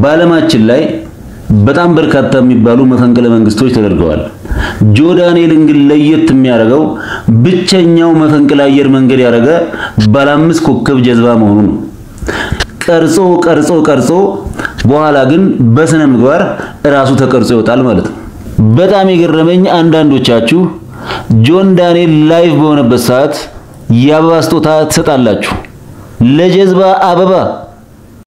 በዓለማችን ላይ በጣም በርካታ የሚባሉ መፈንቅለ መንግስቶች ተደርገዋል። ጆን ዳንኤልን ግን ለየት የሚያደርገው ብቸኛው መፈንቅለ አየር መንገድ ያደረገ ባለ አምስት ኮከብ ጀዝባ መሆኑ ነው። ቀርጾ ቀርጾ ቀርጾ በኋላ ግን በስነ ምግባር ራሱ ተቀርጾ ይወጣል ማለት ነው። በጣም የገረመኝ አንዳንዶቻችሁ ጆን ዳንኤል live በሆነበት ሰዓት የአበባ ስጦታ ትሰጣላችሁ። ለጀዝባ አበባ